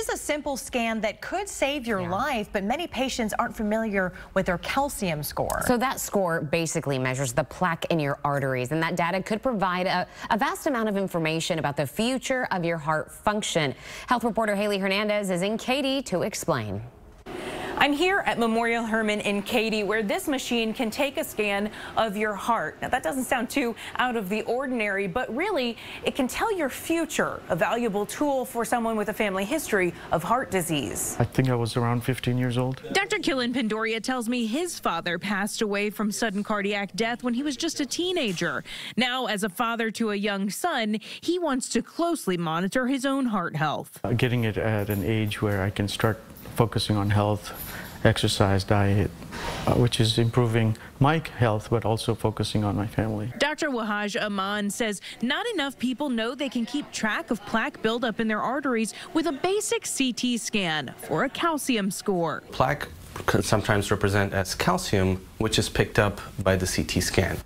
is a simple scan that could save your yeah. life, but many patients aren't familiar with their calcium score. So that score basically measures the plaque in your arteries, and that data could provide a, a vast amount of information about the future of your heart function. Health reporter Haley Hernandez is in Katy to explain. I'm here at Memorial Hermann in Katy, where this machine can take a scan of your heart. Now, that doesn't sound too out of the ordinary, but really, it can tell your future, a valuable tool for someone with a family history of heart disease. I think I was around 15 years old. Dr. Killen Pandoria tells me his father passed away from sudden cardiac death when he was just a teenager. Now, as a father to a young son, he wants to closely monitor his own heart health. Uh, getting it at an age where I can start focusing on health, exercise, diet, uh, which is improving my health, but also focusing on my family. Dr. Wahaj Aman says not enough people know they can keep track of plaque buildup in their arteries with a basic CT scan for a calcium score. Plaque can sometimes represent as calcium, which is picked up by the CT scan.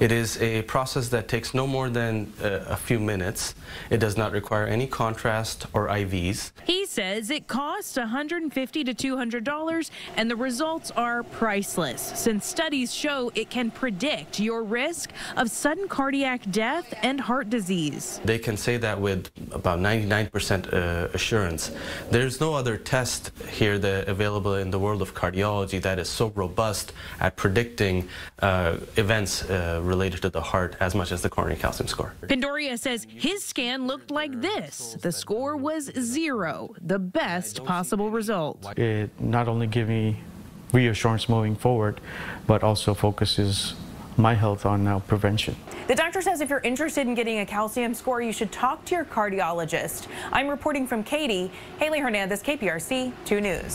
It is a process that takes no more than uh, a few minutes. It does not require any contrast or IVs. He says it costs 150 to $200 and the results are priceless since studies show it can predict your risk of sudden cardiac death and heart disease. They can say that with about 99% uh, assurance. There's no other test here that available in the world of cardiology that is so robust at predicting uh, events uh, related to the heart as much as the coronary calcium score. Pandoria says his scan looked like this. The score was zero, the best possible result. It not only gave me reassurance moving forward, but also focuses my health on now prevention. The doctor says if you're interested in getting a calcium score, you should talk to your cardiologist. I'm reporting from Katy, Haley Hernandez, KPRC 2 News.